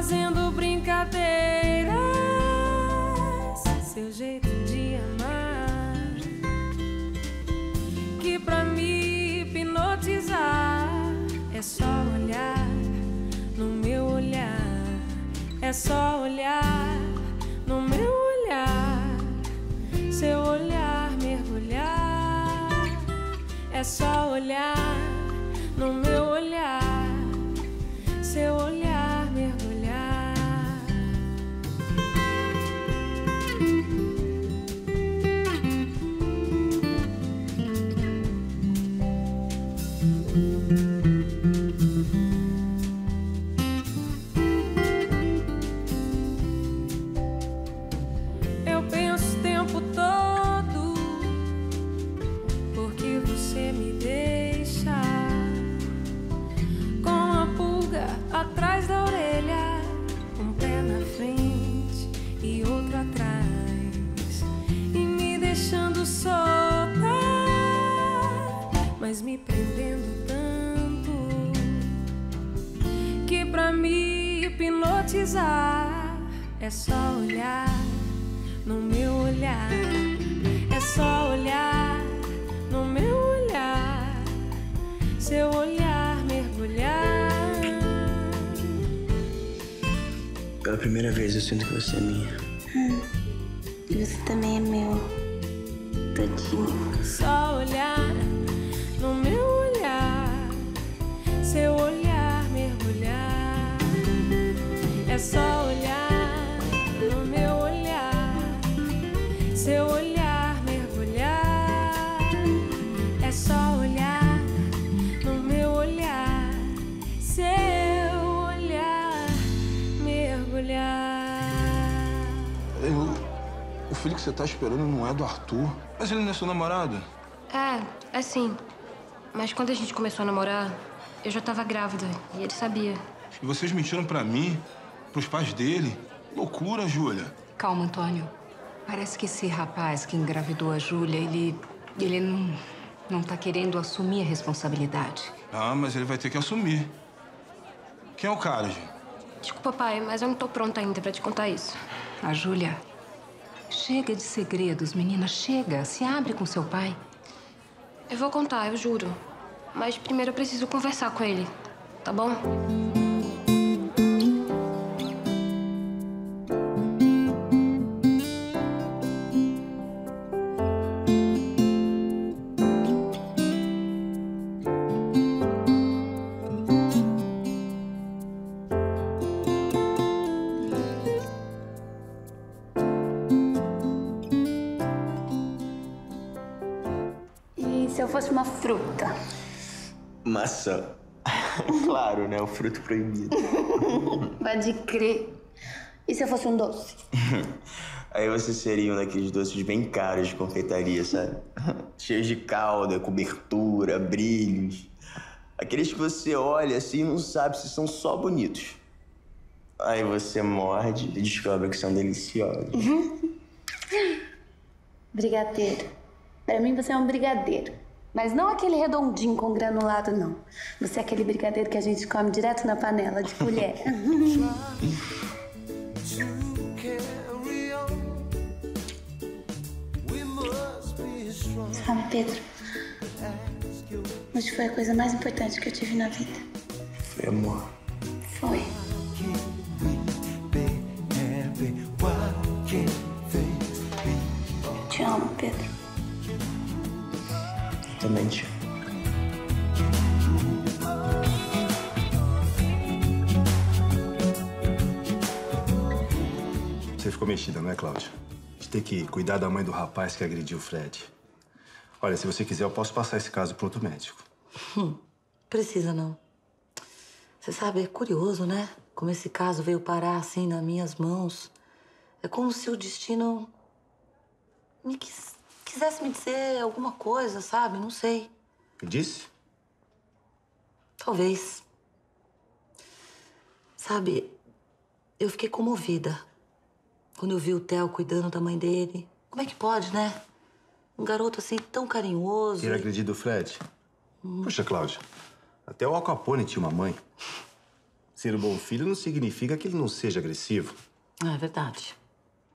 fazendo brincadeiras. Seu jeito de amar, que pra me hipnotizar é só olhar no meu olhar, é só olhar no meu olhar, seu olhar mergulhar, é só olhar no meu olhar, seu olhar me hipnotizar é só olhar no meu olhar, é só olhar no meu olhar, seu olhar mergulhar. Pela primeira vez eu sinto que você é minha. E você também é meu. Todinho. Só olhar no meu filho que você tá esperando não é do Arthur. Mas ele não é seu namorado. É, é sim. Mas quando a gente começou a namorar, eu já tava grávida e ele sabia. E vocês mentiram pra mim, pros pais dele. Loucura, Júlia. Calma, Antônio. Parece que esse rapaz que engravidou a Júlia, ele. ele não. não tá querendo assumir a responsabilidade. Ah, mas ele vai ter que assumir. Quem é o cara, gente? Desculpa, pai, mas eu não tô pronta ainda pra te contar isso. A Júlia. Chega de segredos, menina, chega. Se abre com seu pai. Eu vou contar, eu juro. Mas primeiro eu preciso conversar com ele, tá bom? Se eu fosse uma fruta? Maçã. claro, né? O fruto proibido. Pode crer. E se eu fosse um doce? Aí você seria um daqueles doces bem caros de confeitaria, sabe? Cheios de calda, cobertura, brilhos. Aqueles que você olha assim e não sabe se são só bonitos. Aí você morde e descobre que são deliciosos. Brigadeiro. Pra mim você é um brigadeiro. Mas não aquele redondinho com granulado, não. Você é aquele brigadeiro que a gente come direto na panela, de colher. Sabe, Pedro? Hoje foi a coisa mais importante que eu tive na vida. Foi amor. Foi. Te amo, Pedro. Eu também te amo. Você ficou mexida, não é, Cláudia? De ter que cuidar da mãe do rapaz que agrediu o Fred. Olha, se você quiser, eu posso passar esse caso para outro médico. Precisa não. Você sabe, é curioso, né? Como esse caso veio parar assim nas minhas mãos. É como se o destino me quis- quisesse me dizer alguma coisa, sabe? Não sei. Me disse? Talvez. Sabe, eu fiquei comovida quando eu vi o Theo cuidando da mãe dele. Como é que pode, né? Um garoto assim tão carinhoso. Ter agredido o Fred? Poxa, Cláudia, até o Al Capone tinha uma mãe. Ser um bom filho não significa que ele não seja agressivo. Ah, é verdade.